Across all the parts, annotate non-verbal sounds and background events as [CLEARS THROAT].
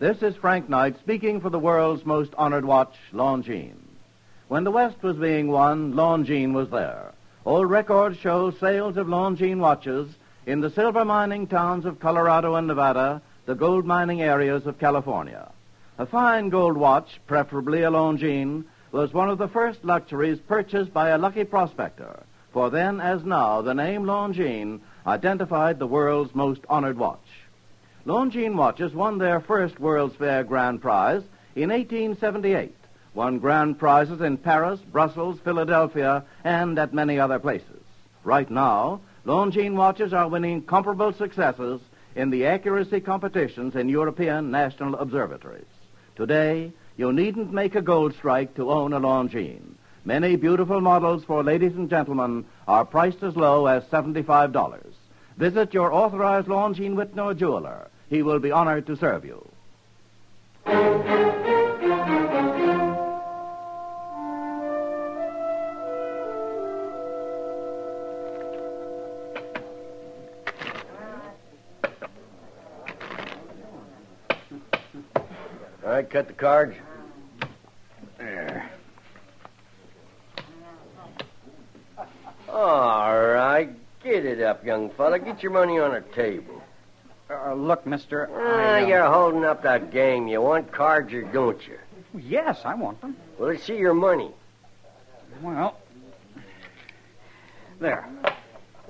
This is Frank Knight speaking for the world's most honored watch, Longines. When the West was being won, Longines was there. Old records show sales of Longines watches in the silver mining towns of Colorado and Nevada, the gold mining areas of California. A fine gold watch, preferably a Longines, was one of the first luxuries purchased by a lucky prospector. For then, as now, the name Longines identified the world's most honored watch. Longines watches won their first World's Fair Grand Prize in 1878, won grand prizes in Paris, Brussels, Philadelphia, and at many other places. Right now, Longines watches are winning comparable successes in the accuracy competitions in European national observatories. Today, you needn't make a gold strike to own a Longines. Many beautiful models for ladies and gentlemen are priced as low as $75. Visit your authorized Longines Wittnauer jeweler. He will be honored to serve you. All right, cut the cards. There. All right, get it up, young fella. Get your money on the table. Uh, look, mister. Ah, I, uh, you're holding up that game. You want cards or don't you? Yes, I want them. Well, let's see your money. Well, there.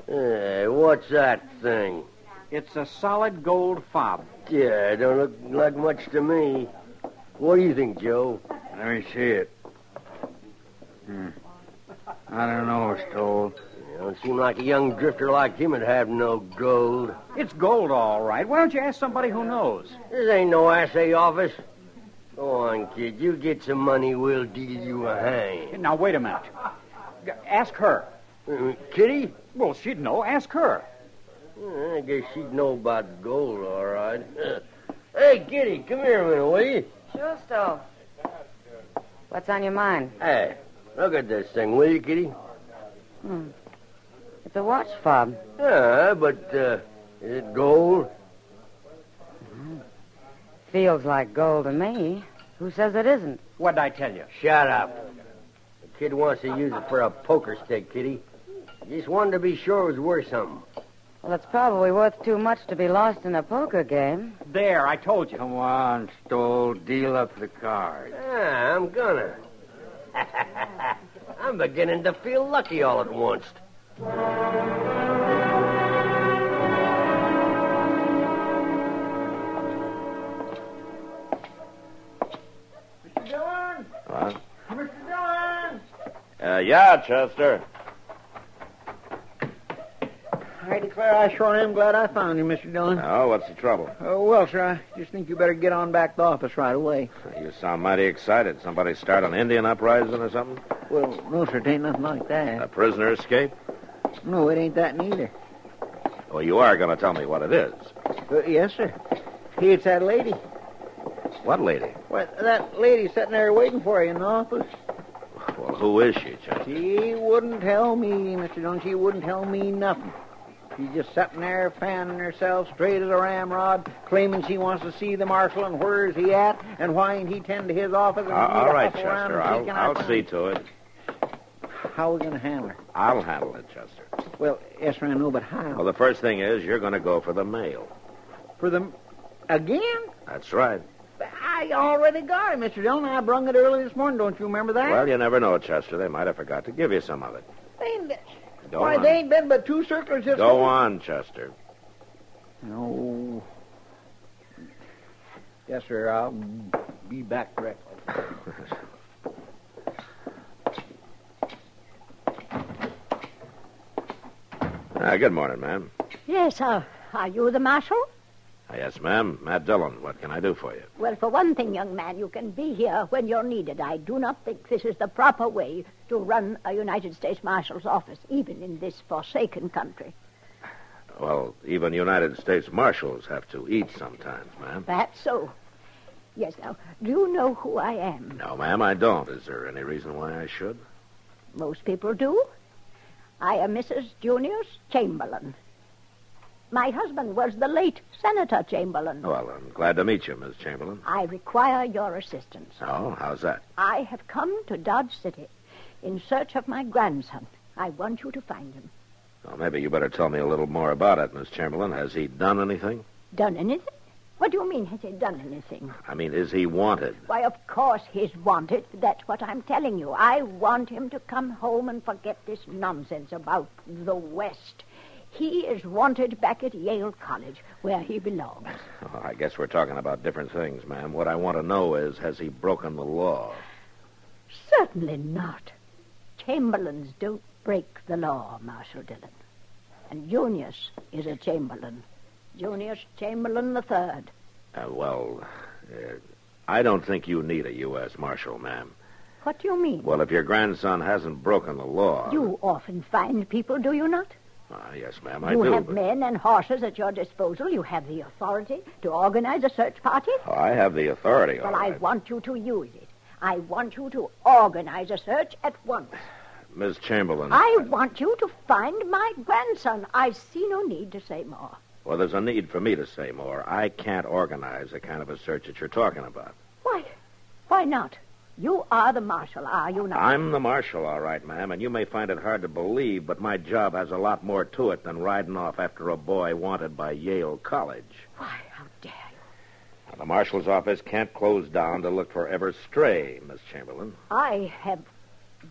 Hey, what's that thing? It's a solid gold fob. Yeah, it don't look like much to me. What do you think, Joe? Let me see it. Hmm. I don't know, Stoll. You don't seem like a young drifter like him would have no gold. It's gold, all right. Why don't you ask somebody who knows? This ain't no assay office. Go on, kid. You get some money, we'll deal you a hand. Now, wait a minute. G- Ask her. Uh, Kitty? Well, she'd know. Ask her. Uh, I guess she'd know about gold, all right. [CLEARS THROAT] hey, Kitty, come here a minute, will you? Sure, Stoll. What's on your mind? Hey, look at this thing, will you, Kitty? Hmm. It's a watch fob. Yeah, but, uh, is it gold? Feels like gold to me. Who says it isn't? What'd I tell you? Shut up. The kid wants to use it for a poker stick, Kitty. Just wanted to be sure it was worth something. Well, it's probably worth too much to be lost in a poker game. There, I told you. Come on, Stoll. Deal up the cards. Ah, I'm gonna. [LAUGHS] I'm beginning to feel lucky all at once. Mr. Dillon! What? Mr. Dillon! Uh, yeah, Chester. I declare I sure am glad I found you, Mr. Dillon. Oh, what's the trouble? Oh, well, sir, I just think you better get on back to the office right away. You sound mighty excited. Somebody start an Indian uprising or something? Well, no, sir, it ain't nothing like that. A prisoner escape? No, it ain't that neither. Well, you are going to tell me what it is. Uh, yes, sir. Hey, it's that lady. What lady? Well, that lady sitting there waiting for you in the office. Well, who is she, Chester? She wouldn't tell me, Mr. Dillon. She wouldn't tell me nothing. She's just sitting there fanning herself straight as a ramrod, claiming she wants to see the marshal and where's he at and why ain't he tend to his office and Uh, all right, Chester. I'll, I'll see to it. How are we going to handle her? I'll handle it, Chester. Well, yes, sir, I know, but how? Well, the first thing is you're going to go for the mail. For the... Again? That's right. I already got it, Mr. Dillon. I brung it early this morning. Don't you remember that? Well, you never know, Chester. They might have forgot to give you some of it. They ain't, Go why, on. they ain't been but two circles this Go on, Chester. No. Yes, sir. I'll be back directly. [LAUGHS] Ah, good morning, ma'am. Yes, uh, are you the marshal? Ah, yes, ma'am. Matt Dillon. What can I do for you? Well, for one thing, young man, you can be here when you're needed. I do not think this is the proper way to run a United States Marshal's office, even in this forsaken country. Well, even United States Marshals have to eat sometimes, ma'am. That's so. Yes, now, do you know who I am? No, ma'am, I don't. Is there any reason why I should? Most people do. I am Mrs. Junius Chamberlain. My husband was the late Senator Chamberlain. Well, I'm glad to meet you, Miss Chamberlain. I require your assistance. Oh, how's that? I have come to Dodge City in search of my grandson. I want you to find him. Well, maybe you better tell me a little more about it, Miss Chamberlain. Has he done anything? Done anything? What do you mean, has he done anything? I mean, is he wanted? Why, of course he's wanted. That's what I'm telling you. I want him to come home and forget this nonsense about the West. He is wanted back at Yale College, where he belongs. [LAUGHS] Oh, I guess we're talking about different things, ma'am. What I want to know is, has he broken the law? Certainly not. Chamberlains don't break the law, Marshal Dillon. And Junius is a Chamberlain. Junius Chamberlain the Third. Uh, well, uh, I don't think you need a U.S. Marshal, ma'am. What do you mean? Well, if your grandson hasn't broken the law. You often find people, do you not? Ah, yes, ma'am, I you do. have but- men and horses at your disposal. You have the authority to organize a search party. Oh, I have the authority, well, I want you to use it. I want you to organize a search at once. Miss Chamberlain. I want you to find my grandson. I see no need to say more. Well, there's a need for me to say more. I can't organize the kind of a search that you're talking about. Why? Why not? You are the marshal, are you not? I'm the marshal, all right, ma'am, and you may find it hard to believe, but my job has a lot more to it than riding off after a boy wanted by Yale College. Why, how dare you? Now, the marshal's office can't close down to look for ever stray, Miss Chamberlain. I have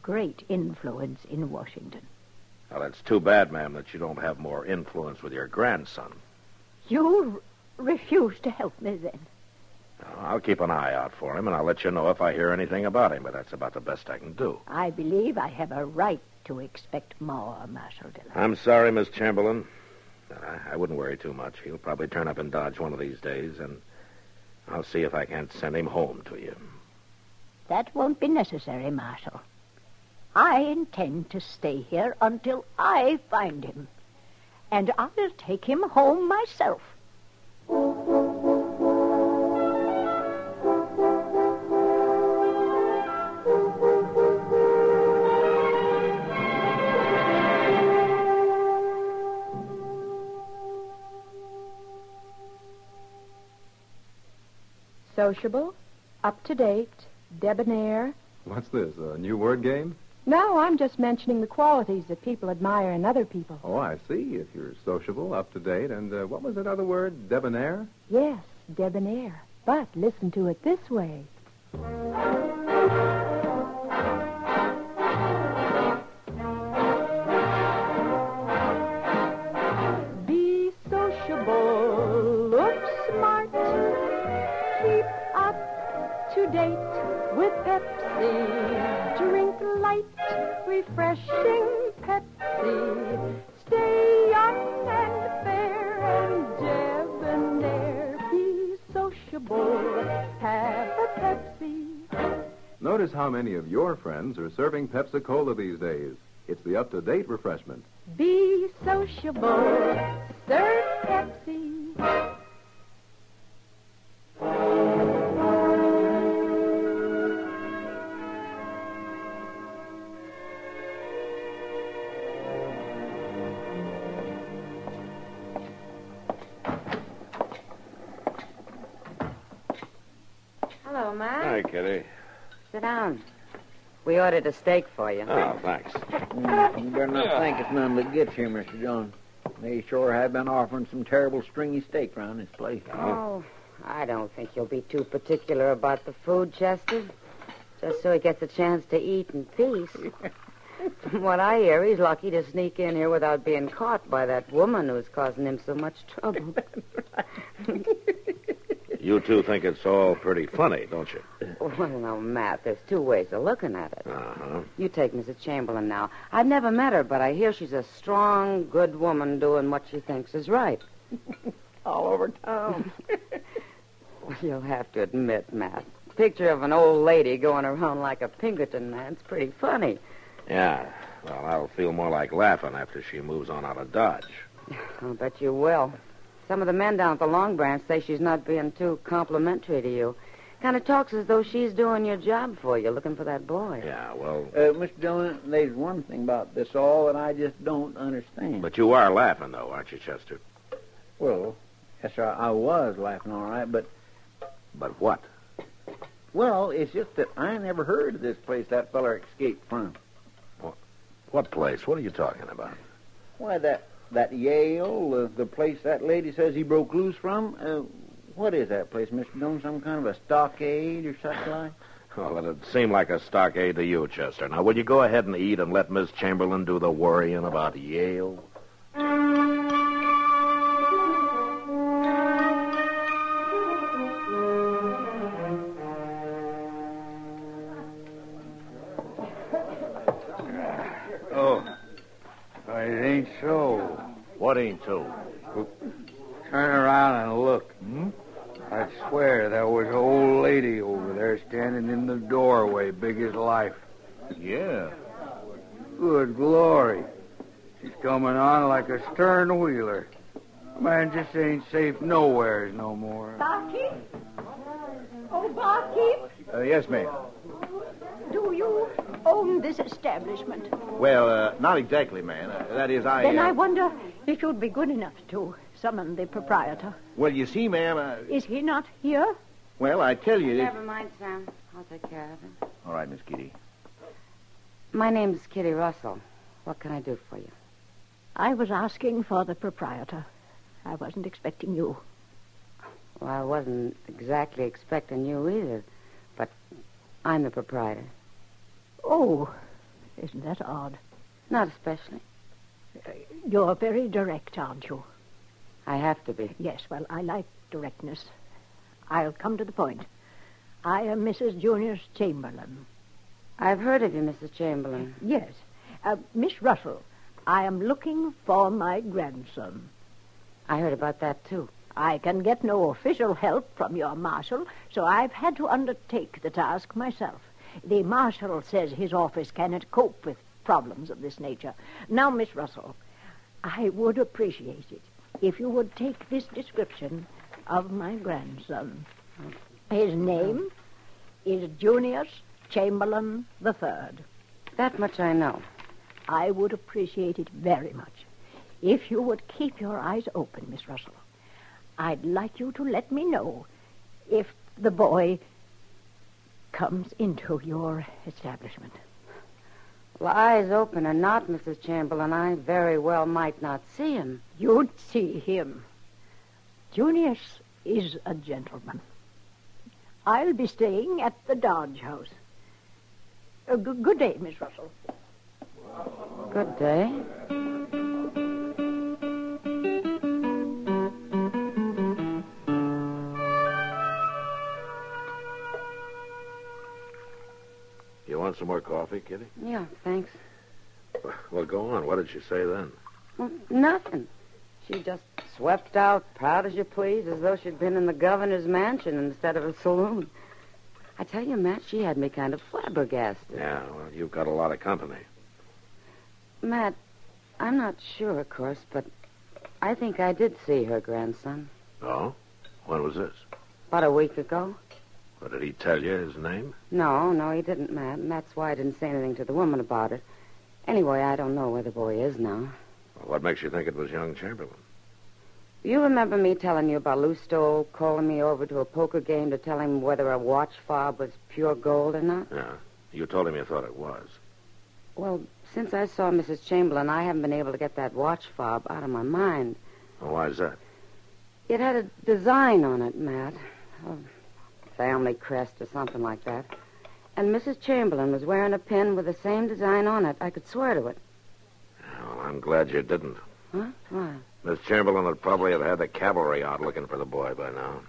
great influence in Washington. Well, it's too bad, ma'am, that you don't have more influence with your grandson. You r- refuse to help me then. I'll keep an eye out for him, and I'll let you know if I hear anything about him, but that's about the best I can do. I believe I have a right to expect more, Marshal Dillon. I'm sorry, Miss Chamberlain. I, I wouldn't worry too much. He'll probably turn up in Dodge one of these days, and I'll see if I can't send him home to you. That won't be necessary, Marshal. I intend to stay here until I find him. And I'll take him home myself. Sociable, up to date, debonair. What's this, a new word game? No, I'm just mentioning the qualities that people admire in other people. Oh, I see. If you're sociable, up to date, and uh, what was that other word? Debonair? Yes, debonair. But listen to it this way. Notice how many of your friends are serving Pepsi Cola these days. It's the up to date refreshment. Be sociable, serve Pepsi. We a steak for you. Oh, thanks. Mm, you better not think it's none but gets here, Mr. John. They sure have been offering some terrible stringy steak round this place. Oh, I don't think you'll be too particular about the food, Chester. Just so he gets a chance to eat in peace. [LAUGHS] From what I hear, he's lucky to sneak in here without being caught by that woman who's causing him so much trouble. [LAUGHS] You two think it's all pretty funny, don't you? well, now, Matt, there's two ways of looking at it. You take Mrs. Chamberlain now. I've never met her, but I hear she's a strong, good woman doing what she thinks is right. [LAUGHS] All over town. [LAUGHS] Well, you'll have to admit, Matt. Picture of an old lady going around like a Pinkerton man's pretty funny. Yeah. Well, I'll feel more like laughing after she moves on out of Dodge. [LAUGHS] I'll bet you will. Some of the men down at the Long Branch say she's not being too complimentary to you. Kind of talks as though she's doing your job for you, looking for that boy. Yeah, well, Uh, Mr. Dillon, there's one thing about this all that I just don't understand. but you are laughing, though, aren't you, Chester? Well, yes, sir, I was laughing all right, but, But what? well, it's just that I never heard of this place that feller escaped from. What what place? What are you talking about? Why, that that Yale, uh, the place that lady says he broke loose from, uh, what is that place, Mr. Dillon? Some kind of a stockade or such like? Well, it'd seem like a stockade to you, Chester. Now, will you go ahead and eat and let Miss Chamberlain do the worrying about Yale? Oh, it ain't so. What ain't so? Turn around and look. Hmm? I swear there was an old lady over there standing in the doorway, big as life. Yeah. Good glory. She's coming on like stern wheeler. Man just ain't safe nowheres no more. Barkeep? Oh, Barkeep, Uh, yes, ma'am. do you own this establishment? Well, uh, not exactly, ma'am. Uh, that is, I. then uh, I wonder if you'd be good enough to summon the proprietor. Well, you see, ma'am. Uh, Is he not here? well, I tell you. This... Never mind, Sam. I'll take care of him. All right, Miss Kitty. My name's Kitty Russell. What can I do for you? I was asking for the proprietor. I wasn't expecting you. Well, I wasn't exactly expecting you either, but I'm the proprietor. Oh, isn't that odd? Not especially. You're very direct, aren't you? I have to be. Yes, well, I like directness. I'll come to the point. I am Mrs. Junius Chamberlain. I've heard of you, Mrs. Chamberlain. Yes. Uh, Miss Russell, I am looking for my grandson. I heard about that, too. I can get no official help from your marshal, so I've had to undertake the task myself. The marshal says his office cannot cope with problems of this nature. Now, Miss Russell, I would appreciate it if you would take this description of my grandson. His name is Junius Chamberlain the Third. That much I know. I would appreciate it very much if you would keep your eyes open, Miss Russell. I'd like you to let me know if the boy comes into your establishment. Well, eyes open or not, Mrs. Chamberlain, I very well might not see him. You'd see him. Junius is a gentleman. I'll be staying at the Dodge House. Uh, g- good day, Miss Russell. Good day. You want some more coffee, Kitty? Yeah, thanks. Well, go on. What did she say then? Well, nothing. She just swept out, proud as you please, as though she'd been in the governor's mansion instead of a saloon. I tell you, Matt, she had me kind of flabbergasted. Yeah, well, you've got a lot of company. Matt, I'm not sure, of course, but I think I did see her grandson Oh? When was this? about a week ago. What, did he tell you his name? No, no, he didn't, Matt, and that's why I didn't say anything to the woman about it. Anyway, I don't know where the boy is now. Well, what makes you think it was young Chamberlain? You remember me telling you about Lou Stoll calling me over to a poker game to tell him whether a watch fob was pure gold or not? Yeah. You told him you thought it was. Well, since I saw Mrs. Chamberlain, I haven't been able to get that watch fob out of my mind. Well, why is that? It had a design on it, Matt. A family crest or something like that. And Mrs. Chamberlain was wearing a pin with the same design on it. I could swear to it. Well, I'm glad you didn't. Huh? Why? Miss Chamberlain would probably have had the cavalry out looking for the boy by now.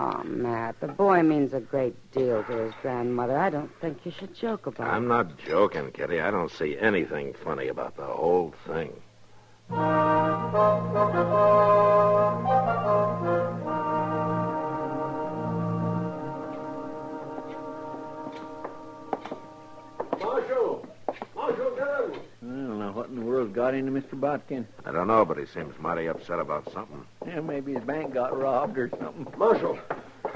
Oh, Matt, the boy means a great deal to his grandmother. I don't think you should joke about it. I'm not joking, Kitty. I don't see anything funny about the whole thing. Dillon! I don't know what in the world got into Mr. Botkin. I don't know, but he seems mighty upset about something. Yeah, maybe his bank got robbed or something. Marshal,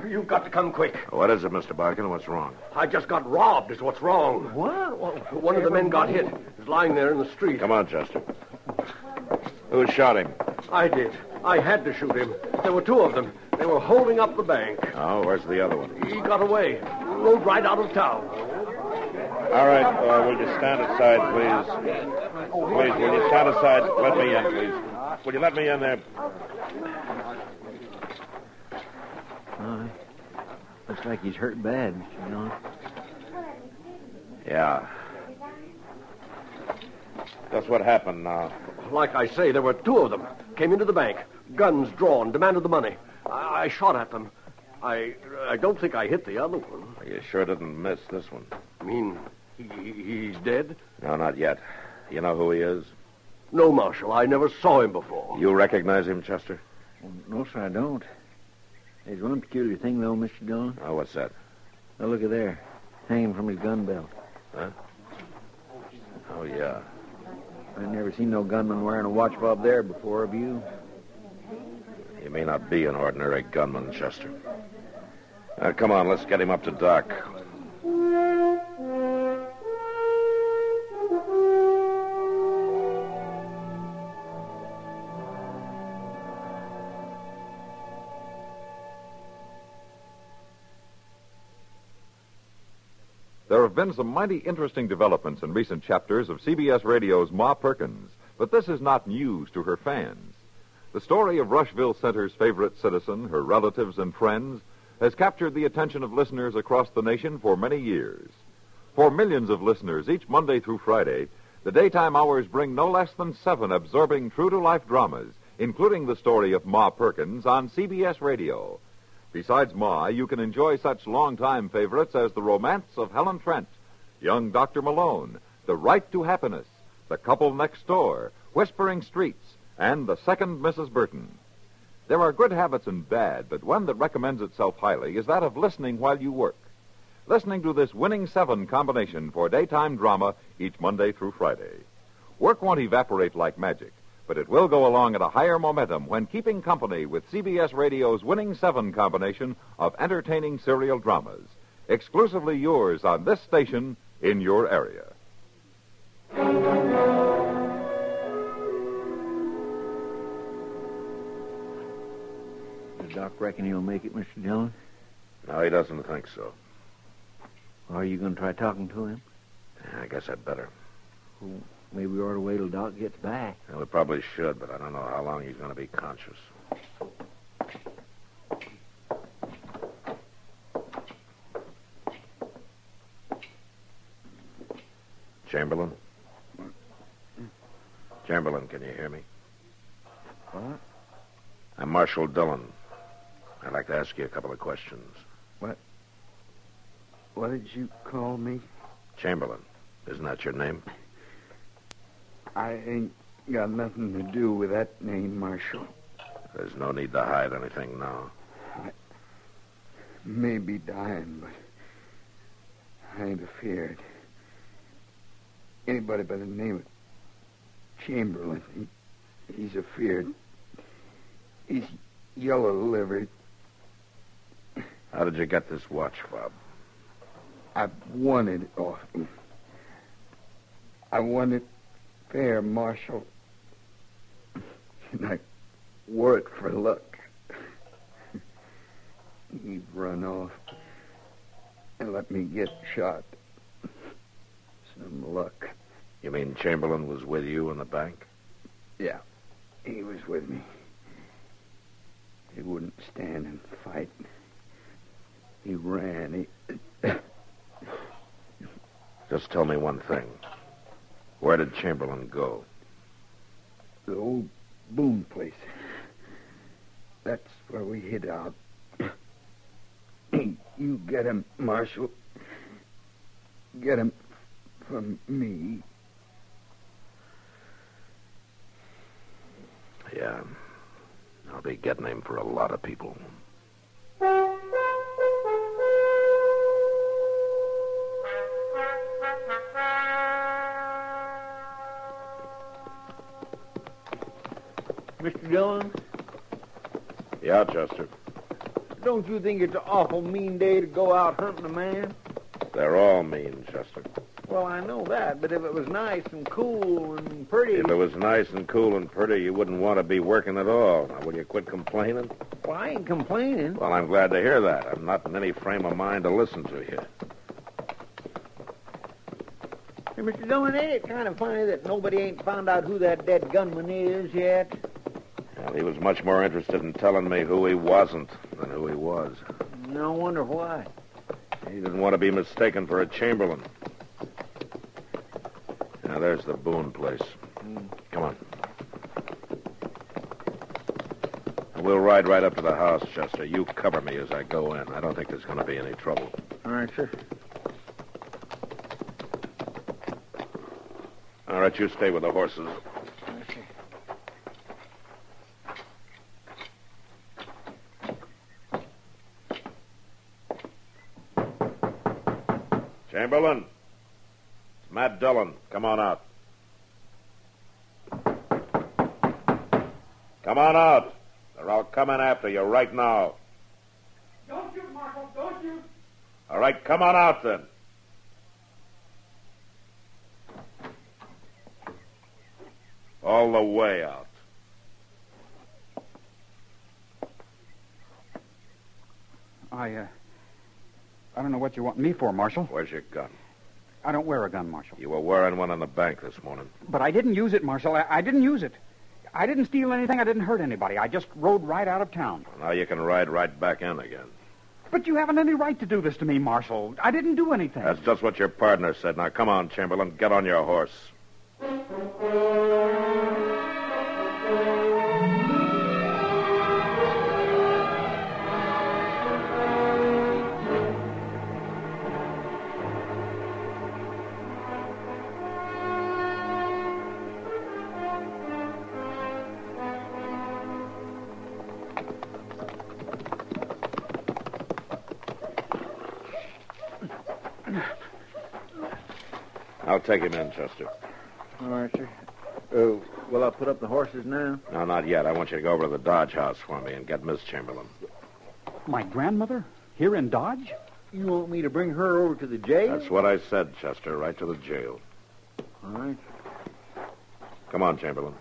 you've got to come quick. What is it, Mr. Botkin? What's wrong? I just got robbed, is what's wrong. What? One of the men got hit. He's lying there in the street. Come on, Chester. Who shot him? I did. I had to shoot him. There were two of them. They were holding up the bank. Oh, where's the other one? He got away. Rode right out of town. All right, uh, will you stand aside, please? Please, will you stand aside? Let me in, please. Will you let me in there? Uh, looks like he's hurt bad, you know. Yeah. That's what happened now. Like I say, there were two of them. Came into the bank. Guns drawn, demanded the money. I, I shot at them. I I don't think I hit the other one. You sure didn't miss this one. I mean, he, he's dead? No, not yet. You know who he is? No, Marshal. I never saw him before. You recognize him, Chester? No, sir, I don't. There's one peculiar thing, though, Mr. Dillon. Oh, what's that? Now, look at there. Hanging from his gun belt. Huh? Oh, yeah. I never seen no gunman wearing a watch fob there before, have you? He may not be an ordinary gunman, Chester. Now, come on, let's get him up to Doc. Been some mighty interesting developments in recent chapters of CBS Radio's Ma Perkins, but this is not news to her fans. The story of Rushville Center's favorite citizen, her relatives and friends, has captured the attention of listeners across the nation for many years. For millions of listeners each Monday through Friday, the daytime hours bring no less than seven absorbing true to life dramas, including the story of Ma Perkins on CBS Radio. Besides Ma, you can enjoy such longtime favorites as The Romance of Helen Trent, Young Dr. Malone, The Right to Happiness, The Couple Next Door, Whispering Streets, and The Second Mrs. Burton. There are good habits and bad, but one that recommends itself highly is that of listening while you work. Listening to this winning seven combination for daytime drama each Monday through Friday. Work won't evaporate like magic, but it will go along at a higher momentum when keeping company with CBS Radio's winning seven combination of entertaining serial dramas. Exclusively yours on this station in your area. Does Doc reckon he'll make it, Mr. Dillon? No, he doesn't think so. Are you going to try talking to him? I guess I'd better. Maybe we ought to wait till Doc gets back. Well, we probably should, but I don't know how long he's going to be conscious. Chamberlain? Chamberlain, can you hear me? What? I'm Marshal Dillon. I'd like to ask you a couple of questions. What? What did you call me? Chamberlain, isn't that your name? I ain't got nothing to do with that name, Marshal. There's no need to hide anything now. May be dying, but I ain't afeared. Anybody by the name of Chamberlain, he, he's afeared. He's yellow livered. How did you get this watch fob? I won it off him. I won it fair, Marshal. And I wore it for luck. He'd run off and let me get shot. Some luck. You mean Chamberlain was with you in the bank? Yeah, he was with me. He wouldn't stand and fight. He ran. He. Just tell me one thing. Where did Chamberlain go? The old Boone place. That's where we hid out. [CLEARS THROAT] you get him, Marshal. Get him from me. Yeah. I'll be getting him for a lot of people. Mr. Dillon, Yeah, Chester. don't you think it's an awful mean day to go out hunting a man? They're all mean, Chester. Well, I know that, but if it was nice and cool and pretty. If it was nice and cool and pretty, you wouldn't want to be working at all. Now, will you quit complaining? Well, I ain't complaining. Well, I'm glad to hear that. I'm not in any frame of mind to listen to you. Hey, Mr. Dillon, ain't it kind of funny that nobody ain't found out who that dead gunman is yet? He was much more interested in telling me who he wasn't than who he was. No wonder why. He didn't want to be mistaken for a Chamberlain. Now, there's the Boone place. Hmm. Come on. We'll ride right up to the house, Chester. You cover me as I go in. I don't think there's going to be any trouble. All right, sir. All right, you stay with the horses. Chamberlain. It's Matt Dillon. Come on out. Come on out. Or I'll come in after you right now. Don't shoot, Marshal. Don't you? All right, come on out then. All the way out. I, uh, I don't know what you want me for, Marshal. Where's your gun? I don't wear a gun, Marshal. You were wearing one in the bank this morning. But I didn't use it, Marshal. I, I didn't use it. I didn't steal anything. I didn't hurt anybody. I just rode right out of town. Now you can ride right back in again. But you haven't any right to do this to me, Marshal. I didn't do anything. That's just what your partner said. Now come on, Chamberlain. Get on your horse. Take him in, Chester. All right, sir. Uh, will I put up the horses now? No, not yet. I want you to go over to the Dodge house for me and get Miss Chamberlain. My grandmother? Here in Dodge? You want me to bring her over to the jail? That's what I said, Chester. Right to the jail. All right. Come on, Chamberlain.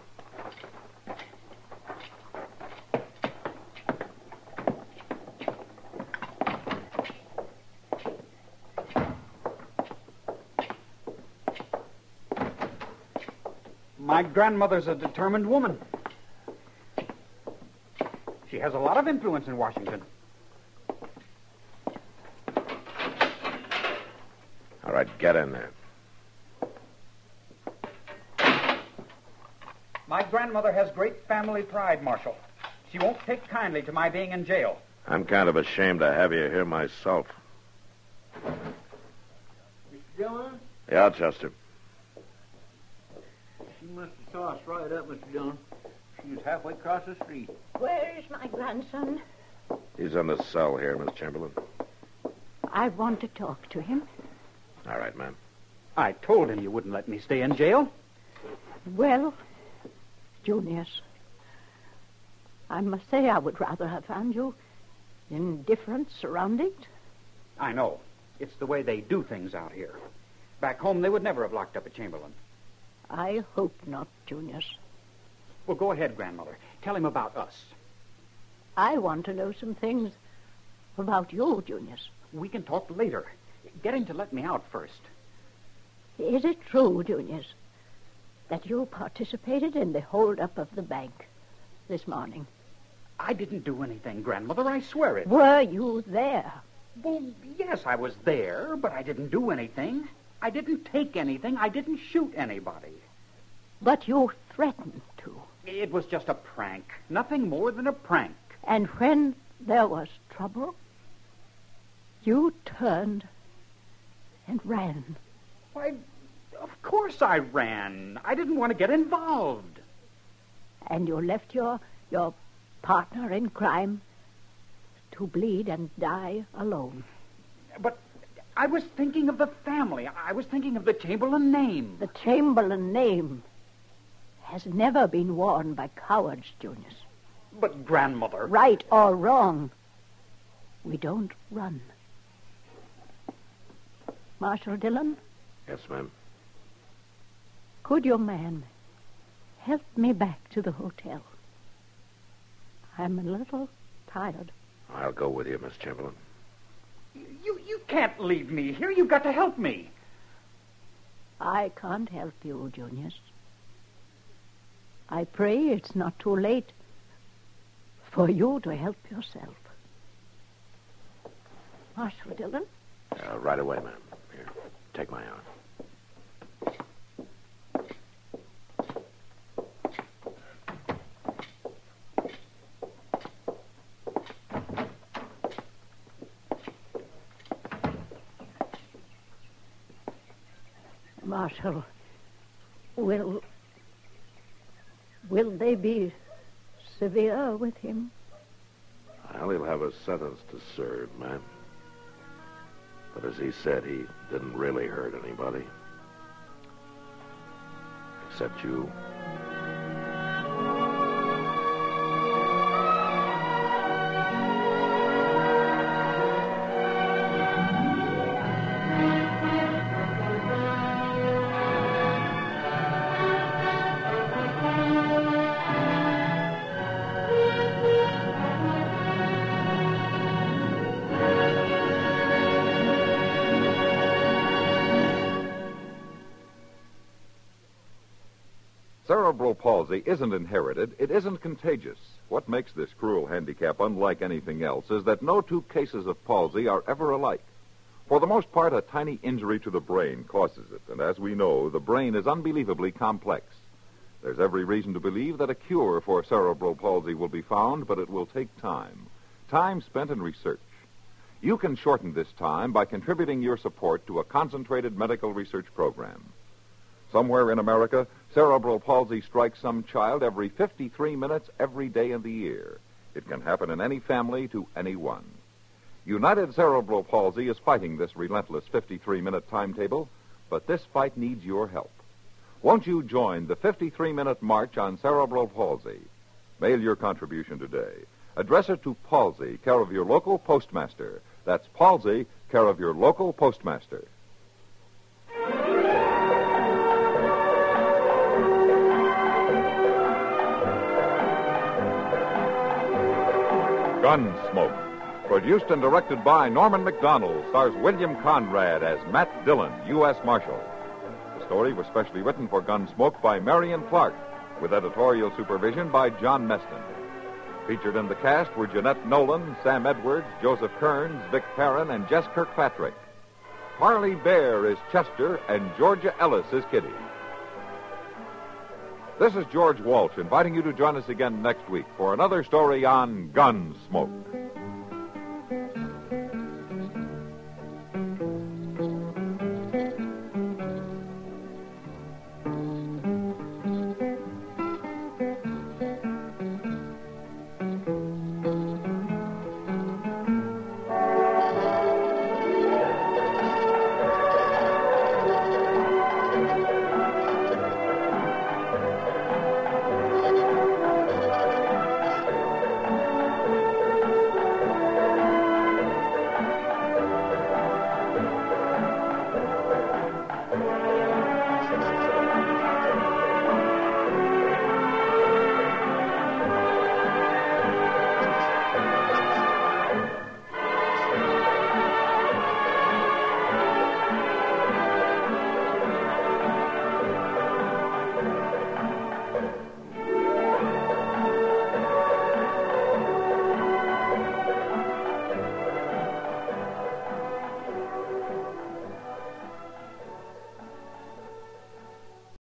My grandmother's a determined woman. She has a lot of influence in Washington. All right, get in there. My grandmother has great family pride, Marshal. She won't take kindly to my being in jail. I'm kind of ashamed to have you here myself. Mr. Dillon, Yeah, Chester. she must have saw right up, Mr. Dillon. She was halfway across the street. Where's my grandson? He's in the cell here, Miss Chamberlain. I want to talk to him. All right, ma'am. I told him you wouldn't let me stay in jail. Well, Junius, I must say I would rather have found you in different surroundings. I know. It's the way they do things out here. Back home, they would never have locked up a Chamberlain. I hope not, Junius. Well, go ahead, Grandmother. Tell him about us. I want to know some things about you, Junius. We can talk later. Get him to let me out first. Is it true, Junius, that you participated in the holdup of the bank this morning? I didn't do anything, Grandmother. I swear it. Were you there? Well, yes, I was there, but I didn't do anything. I didn't take anything. I didn't shoot anybody. But you threatened to. It was just a prank. Nothing more than a prank. And when there was trouble, you turned and ran. Why, of course I ran. I didn't want to get involved. And you left your your partner in crime to bleed and die alone. But I was thinking of the family. I was thinking of the Chamberlain name. The Chamberlain name has never been worn by cowards, Junius. But, Grandmother. Right or wrong, we don't run. Marshal Dillon, Yes, ma'am. could your man help me back to the hotel? I'm a little tired. I'll go with you, Miss Chamberlain. You, you can't leave me here. You've got to help me. I can't help you, Junius. I pray it's not too late for you to help yourself. Marshal Dillon? Uh, right away, ma'am. Here, take my arm. Marshal, will will they be severe with him? Well, he'll have a sentence to serve, ma'am. But as he said, he didn't really hurt anybody. Except you. Cerebral palsy isn't inherited, it isn't contagious. What makes this cruel handicap unlike anything else is that no two cases of palsy are ever alike. For the most part, a tiny injury to the brain causes it, and as we know, the brain is unbelievably complex. There's every reason to believe that a cure for cerebral palsy will be found, but it will take time. Time spent in research. You can shorten this time by contributing your support to a concentrated medical research program. Somewhere in America, cerebral palsy strikes some child every 53 minutes every day of the year. It can happen in any family to anyone. United Cerebral Palsy is fighting this relentless 53 minute timetable, but this fight needs your help. Won't you join the 53 minute march on cerebral palsy? Mail your contribution today. Address it to Palsy, care of your local postmaster. That's Palsy, care of your local postmaster. Gunsmoke. Produced and directed by Norman Macdonnell, stars William Conrad as Matt Dillon, U.S. Marshal. The story was specially written for Gunsmoke by Marian Clark, with editorial supervision by John Meston. Featured in the cast were Jeanette Nolan, Sam Edwards, Joseph Kearns, Vic Perrin, and Jess Kirkpatrick. Parley Baer is Chester, and Georgia Ellis is Kitty. This is George Walsh inviting you to join us again next week for another story on Gunsmoke.